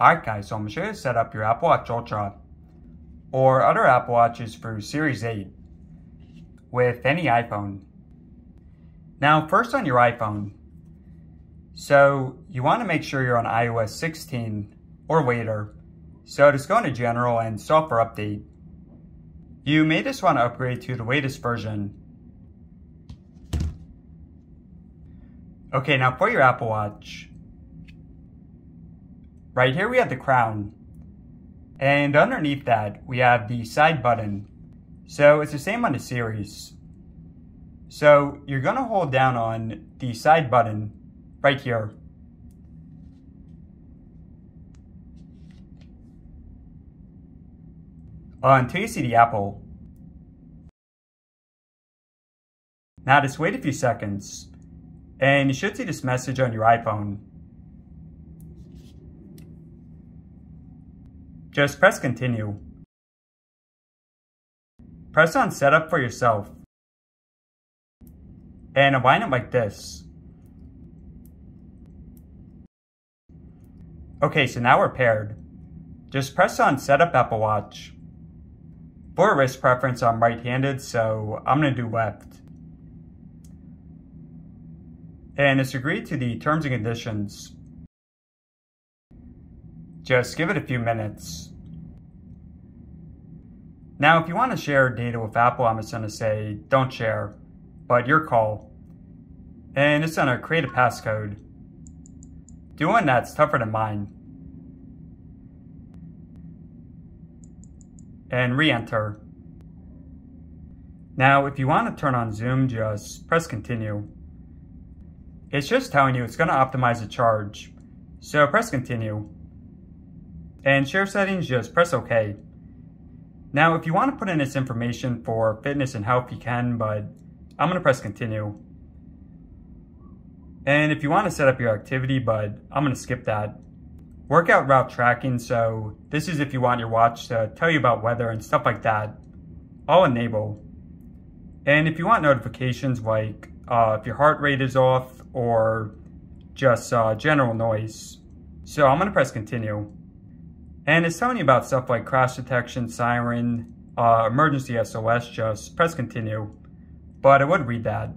Alright guys, so I'm going to show you how to set up your Apple Watch Ultra or other Apple Watches for Series 8 with any iPhone. Now first on your iPhone, so you want to make sure you're on iOS 16 or later. So just go into General and Software Update. You may just want to upgrade to the latest version. Okay, now for your Apple Watch, Right here we have the crown. And underneath that, we have the side button. So it's the same on the series. So you're gonna hold down on the side button right here. Until you see the apple. Now just wait a few seconds and you should see this message on your iPhone. Just press continue. Press on setup for yourself. And align it like this. Okay, so now we're paired. Just press on setup Apple Watch. For wrist preference, I'm right-handed, so I'm gonna do left. And it's agreed to the terms and conditions. Just give it a few minutes. Now, if you want to share data with Apple, I'm just going to say don't share, but your call. And it's going to create a passcode. Doing that's tougher than mine. And re-enter. Now, if you want to turn on Zoom, just press continue. It's just telling you it's going to optimize the charge. So press continue. And share settings, just press OK. Now, if you want to put in this information for fitness and health, you can, but I'm going to press continue. And if you want to set up your activity, but I'm going to skip that. Workout route tracking, so this is if you want your watch to tell you about weather and stuff like that. I'll enable. And if you want notifications like uh, if your heart rate is off or just uh, general noise. So I'm going to press continue. And it's telling you about stuff like crash detection, siren, uh, emergency SOS, just press continue. But I would read that.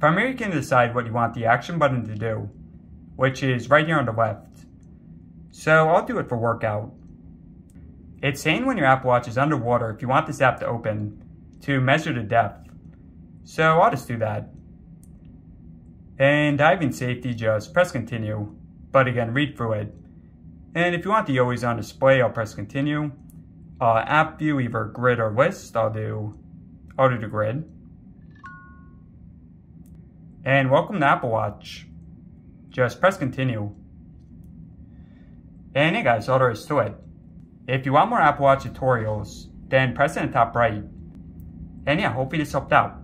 From here you can decide what you want the action button to do, which is right here on the left. So I'll do it for workout. It's saying when your Apple Watch is underwater if you want this app to open to measure the depth. So I'll just do that. And diving safety, just press continue but again, read through it. And if you want the always on display, I'll press continue. Uh, app view, either grid or list, I'll do, I'll do the grid. And welcome to Apple Watch. Just press continue. And hey guys, all there is to it. If you want more Apple Watch tutorials, then press in the top right. And yeah, hopefully this helped out.